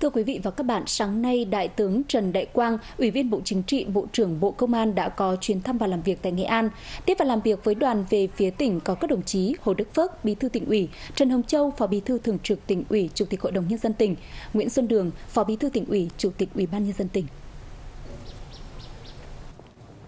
Thưa quý vị và các bạn, sáng nay Đại tướng Trần Đại Quang, Ủy viên Bộ Chính trị, Bộ trưởng Bộ Công an đã có chuyến thăm và làm việc tại Nghệ An. Tiếp và làm việc với đoàn về phía tỉnh có các đồng chí Hồ Đức Phước, Bí thư tỉnh ủy, Trần Hồng Châu, Phó Bí thư Thường trực tỉnh ủy, Chủ tịch Hội đồng nhân dân tỉnh, Nguyễn Xuân Đường, Phó Bí thư tỉnh ủy, Chủ tịch Ủy ban nhân dân tỉnh.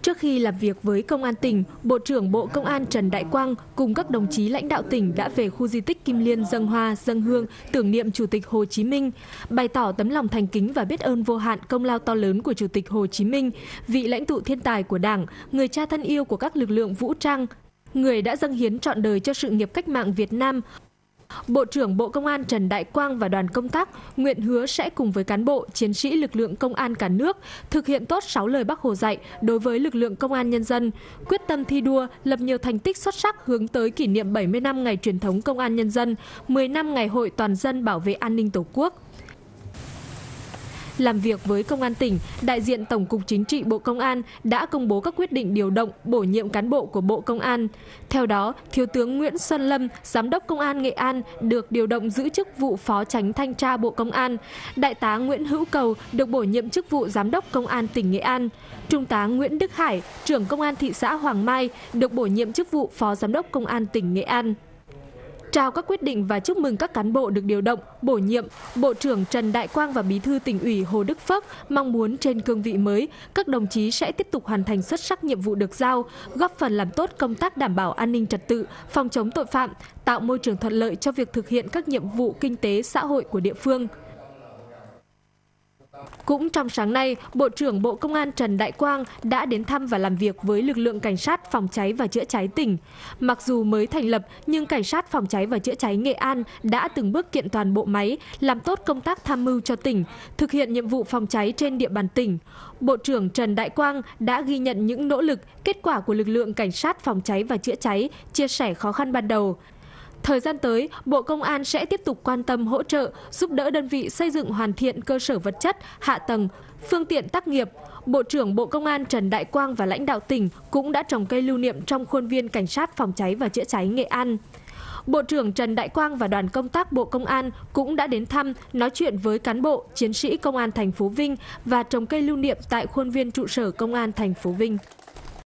Trước khi làm việc với Công an tỉnh, Bộ trưởng Bộ Công an Trần Đại Quang cùng các đồng chí lãnh đạo tỉnh đã về khu di tích Kim Liên dâng hoa, dâng hương, tưởng niệm Chủ tịch Hồ Chí Minh, bày tỏ tấm lòng thành kính và biết ơn vô hạn công lao to lớn của Chủ tịch Hồ Chí Minh, vị lãnh tụ thiên tài của Đảng, người cha thân yêu của các lực lượng vũ trang, người đã dâng hiến trọn đời cho sự nghiệp cách mạng Việt Nam, Bộ trưởng Bộ Công an Trần Đại Quang và đoàn công tác nguyện hứa sẽ cùng với cán bộ, chiến sĩ lực lượng công an cả nước thực hiện tốt 6 lời Bác Hồ dạy đối với lực lượng công an nhân dân, quyết tâm thi đua, lập nhiều thành tích xuất sắc hướng tới kỷ niệm 70 năm ngày truyền thống công an nhân dân, 10 năm ngày hội toàn dân bảo vệ an ninh Tổ quốc. Làm việc với Công an tỉnh, đại diện Tổng cục Chính trị Bộ Công an đã công bố các quyết định điều động, bổ nhiệm cán bộ của Bộ Công an. Theo đó, Thiếu tướng Nguyễn Xuân Lâm, Giám đốc Công an Nghệ An được điều động giữ chức vụ Phó Tránh Thanh tra Bộ Công an. Đại tá Nguyễn Hữu Cầu được bổ nhiệm chức vụ Giám đốc Công an tỉnh Nghệ An. Trung tá Nguyễn Đức Hải, trưởng Công an thị xã Hoàng Mai được bổ nhiệm chức vụ Phó Giám đốc Công an tỉnh Nghệ An trao các quyết định và chúc mừng các cán bộ được điều động, bổ nhiệm. Bộ trưởng Trần Đại Quang và Bí thư tỉnh ủy Hồ Đức Phước mong muốn trên cương vị mới, các đồng chí sẽ tiếp tục hoàn thành xuất sắc nhiệm vụ được giao, góp phần làm tốt công tác đảm bảo an ninh trật tự, phòng chống tội phạm, tạo môi trường thuận lợi cho việc thực hiện các nhiệm vụ kinh tế xã hội của địa phương. Cũng trong sáng nay, Bộ trưởng Bộ Công an Trần Đại Quang đã đến thăm và làm việc với lực lượng cảnh sát phòng cháy và chữa cháy tỉnh. Mặc dù mới thành lập, nhưng cảnh sát phòng cháy và chữa cháy Nghệ An đã từng bước kiện toàn bộ máy, làm tốt công tác tham mưu cho tỉnh, thực hiện nhiệm vụ phòng cháy trên địa bàn tỉnh. Bộ trưởng Trần Đại Quang đã ghi nhận những nỗ lực, kết quả của lực lượng cảnh sát phòng cháy và chữa cháy, chia sẻ khó khăn ban đầu. Thời gian tới, Bộ Công an sẽ tiếp tục quan tâm hỗ trợ, giúp đỡ đơn vị xây dựng hoàn thiện cơ sở vật chất, hạ tầng, phương tiện tác nghiệp. Bộ trưởng Bộ Công an Trần Đại Quang và lãnh đạo tỉnh cũng đã trồng cây lưu niệm trong khuôn viên Cảnh sát phòng cháy và chữa cháy Nghệ An. Bộ trưởng Trần Đại Quang và đoàn công tác Bộ Công an cũng đã đến thăm, nói chuyện với cán bộ, chiến sĩ Công an thành phố Vinh và trồng cây lưu niệm tại khuôn viên trụ sở Công an thành phố Vinh.